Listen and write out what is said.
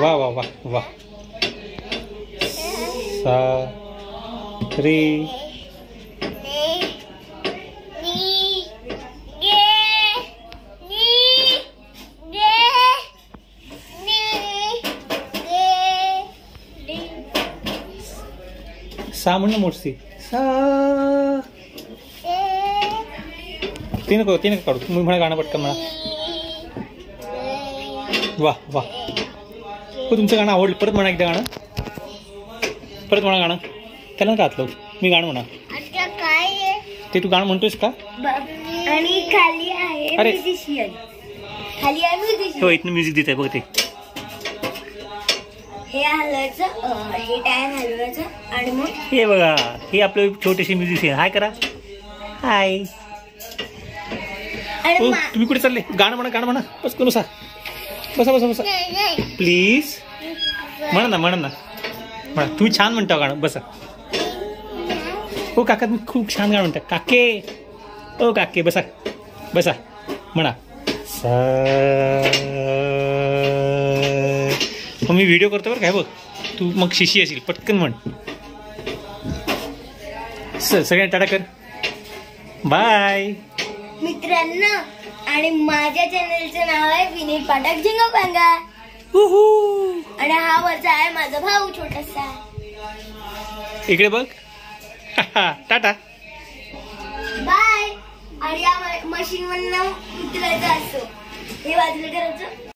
वा वा सा रे सा म्हण ना सा. ते नको ते काढू. तुम्ही म्हणा गाणं पटकन म्हणा. वा वा. हो तुमचं गाणं आवडलं. परत म्हणा एकदा गाणं. परत म्हणा गाणं. त्याला नका हातलं मी गाणं म्हणा. ते तू गाणं म्हणतोयस का? आणि खाली आहे अरे. खाली आहे हो इथनं म्युझिक देत आहे बघ ते. हे हलवायचं हे टायर हलवायचं? आणि मग? हे बघा हे आपलं छोटेसे म्युझिशियन हाय करा. हाय. तुम्ही कुठे चालले? गाणं म्हणा गाणं म्हणा. बस करू सा. बसा बसा बसा. प्लीज म्हणा ना म्हणा ना. म्हणा तुम्ही छान म्हणता गाणं. बसा. हो काका तुम्ही खूप छान गाणं म्हणता. काके. ओ काके बसा. बसा. म्हणा. सा. मग मी व्हिडिओ करतो बरं काय बघ. तू मग शिशी असेल पटकन म्हण. स सगळ्या टाटा कर. बाय मित्रांनो आणि माझ्या चॅनलचं नाव आहे विनीत पाठक झिंगो पांगा. आणि हा वरचा आहे माझा भाऊ छोटासा. इकडे बघ. टाटा. बाय आणि या मशीन मधनं उतरायचं असतो हे बाजूला करायचं